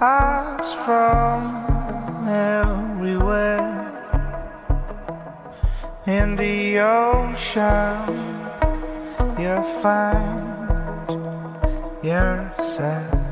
us from everywhere. In the ocean you'll find yourself